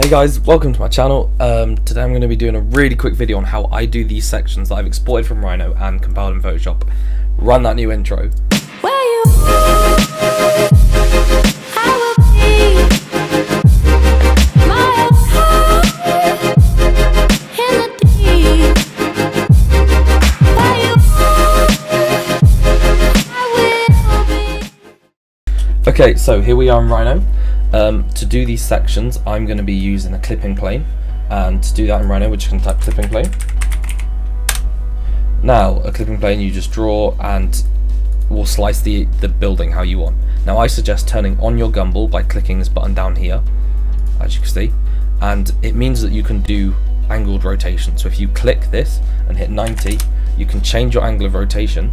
Hey guys, welcome to my channel. Um, today I'm going to be doing a really quick video on how I do these sections that I've exported from Rhino and compiled in Photoshop. Run that new intro. Where you are, I will be. My heart in the deep. Where you are, I will be. Okay, so here we are in Rhino. Um, to do these sections, I'm going to be using a clipping plane. And to do that in Rhino, we just can type clipping plane. Now, a clipping plane you just draw and will slice the, the building how you want. Now I suggest turning on your gumball by clicking this button down here, as you can see, and it means that you can do angled rotation. So if you click this and hit 90, you can change your angle of rotation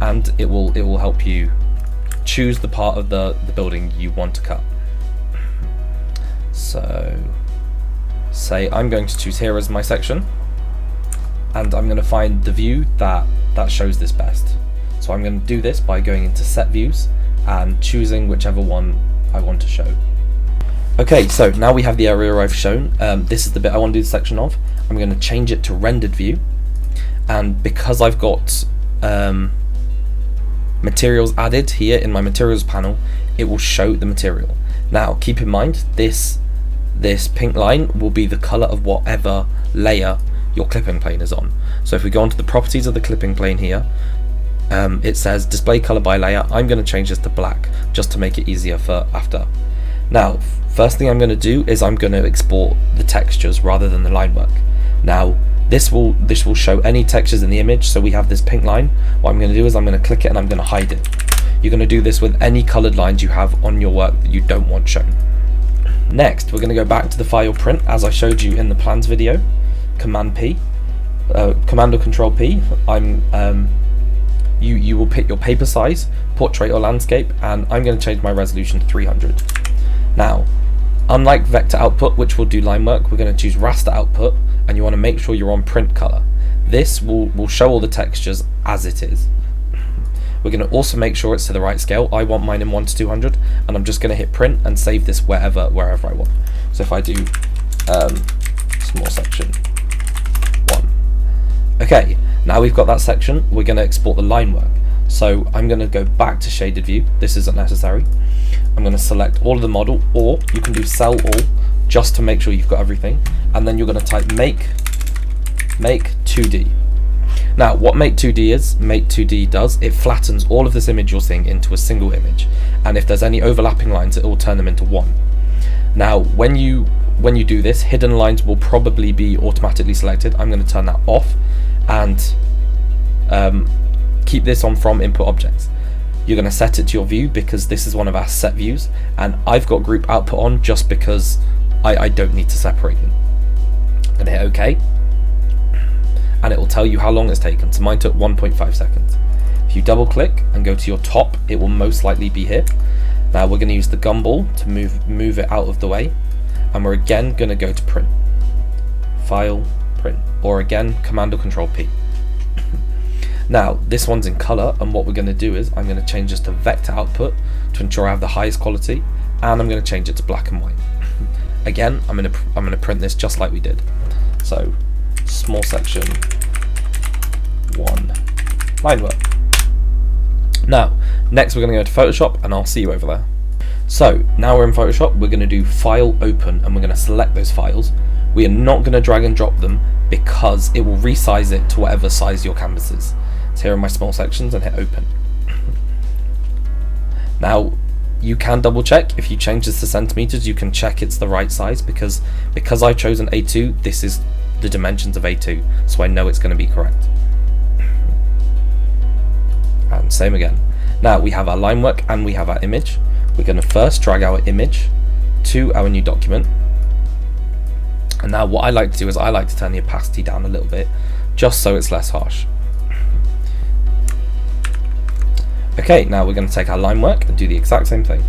and it will it will help you choose the part of the, the building you want to cut. So say I'm going to choose here as my section and I'm going to find the view that that shows this best. So I'm going to do this by going into set views and choosing whichever one I want to show. Okay, so now we have the area I've shown. Um, this is the bit I want to do the section of. I'm going to change it to rendered view. And because I've got um, materials added here in my materials panel, it will show the material. Now, keep in mind, this this pink line will be the color of whatever layer your clipping plane is on. So if we go onto the properties of the clipping plane here, um, it says display color by layer. I'm going to change this to black just to make it easier for after. Now, first thing I'm going to do is I'm going to export the textures rather than the line work. Now, this will this will show any textures in the image. So we have this pink line. What I'm going to do is I'm going to click it and I'm going to hide it. You're going to do this with any colored lines you have on your work that you don't want shown. Next, we're going to go back to the file print as I showed you in the plans video. Command P, uh, Command or Control P. I'm um, you you will pick your paper size, portrait or landscape, and I'm going to change my resolution to 300. Now, unlike vector output, which will do line work, we're going to choose raster output, and you want to make sure you're on print color. This will will show all the textures as it is. We're going to also make sure it's to the right scale. I want mine in 1 to 200 and I'm just going to hit print and save this wherever wherever I want. So if I do um, small section 1. Okay, now we've got that section, we're going to export the line work. So I'm going to go back to shaded view. This isn't necessary. I'm going to select all of the model or you can do SelAll just to make sure you've got everything. And then you're going to type make make 2D. Now, what Make 2D is, Make 2D does, it flattens all of this image you're seeing into a single image. And if there's any overlapping lines, it will turn them into one. Now, when you when you do this, hidden lines will probably be automatically selected. I'm going to turn that off and um, keep this on from input objects. You're going to set it to your view because this is one of our set views and I've got group output on just because I, I don't need to separate them. I'm going to hit OK and it will tell you how long it's taken. So mine took 1.5 seconds. If you double click and go to your top, it will most likely be here. Now we're going to use the gumball to move move it out of the way, and we're again going to go to print, file, print, or again Command or Control P. now this one's in color, and what we're going to do is I'm going to change this to vector output to ensure I have the highest quality, and I'm going to change it to black and white. again, I'm going to I'm going to print this just like we did. So small section one line work. Now, next we're going to go to Photoshop and I'll see you over there. So, now we're in Photoshop, we're going to do File Open and we're going to select those files. We are not going to drag and drop them because it will resize it to whatever size your canvas is. So here are my small sections and hit Open. now, you can double check if you change this to centimeters you can check it's the right size because because I've chosen A2 this is the dimensions of A2 so I know it's going to be correct. And same again. Now we have our line work and we have our image. We're going to first drag our image to our new document. And now what I like to do is I like to turn the opacity down a little bit just so it's less harsh. Okay now we're going to take our line work and do the exact same thing.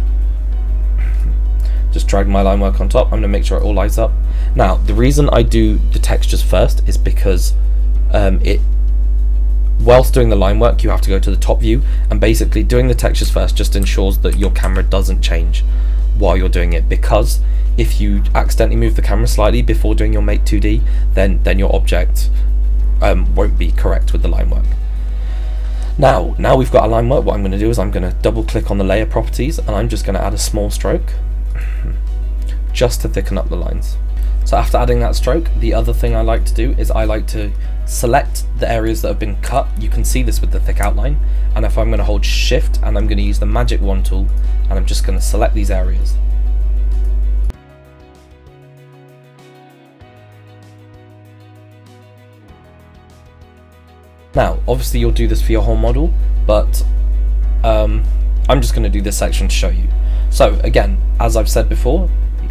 Just drag my line work on top. I'm going to make sure it all lights up now the reason I do the textures first is because um, it whilst doing the line work you have to go to the top view and basically doing the textures first just ensures that your camera doesn't change while you're doing it because if you accidentally move the camera slightly before doing your make 2D, then then your object um, won't be correct with the line work. Now, now we've got our line work, what I'm going to do is I'm going to double click on the layer properties and I'm just going to add a small stroke just to thicken up the lines. So after adding that stroke, the other thing I like to do is I like to select the areas that have been cut. You can see this with the thick outline. And if I'm going to hold shift and I'm going to use the magic wand tool and I'm just going to select these areas. Now, obviously you'll do this for your whole model, but um, I'm just going to do this section to show you. So again, as I've said before,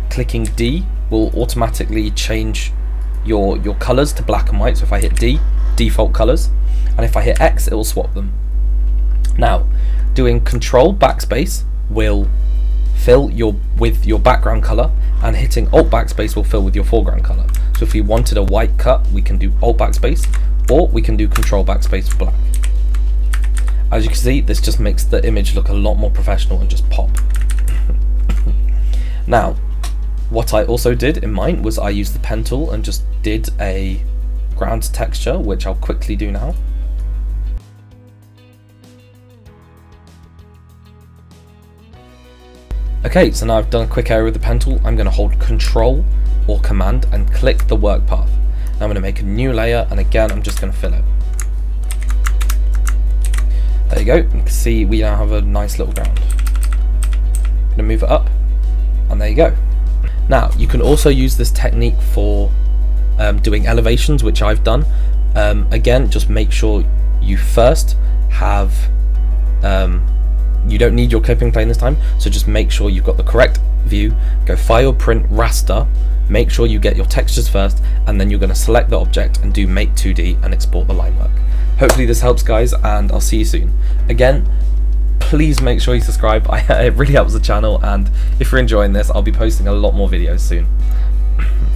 clicking D will automatically change your, your colors to black and white. So if I hit D, default colors, and if I hit X, it will swap them. Now, doing control backspace will fill your with your background color and hitting alt backspace will fill with your foreground color. So if we wanted a white cut, we can do alt backspace or we can do control backspace for black. As you can see, this just makes the image look a lot more professional and just pop. now, what I also did in mine was I used the pen tool and just did a ground texture, which I'll quickly do now. Okay, so now I've done a quick area with the pen tool, I'm going to hold Control or Command and click the work path. Now I'm going to make a new layer and again I'm just going to fill it. There you go, you can see we now have a nice little ground. I'm going to move it up and there you go. Now you can also use this technique for um, doing elevations which I've done. Um, again just make sure you first have um, you don't need your clipping plane this time, so just make sure you've got the correct view, go file, print, raster, make sure you get your textures first, and then you're going to select the object and do make 2D and export the line work. Hopefully this helps guys, and I'll see you soon. Again, please make sure you subscribe, it really helps the channel, and if you're enjoying this, I'll be posting a lot more videos soon.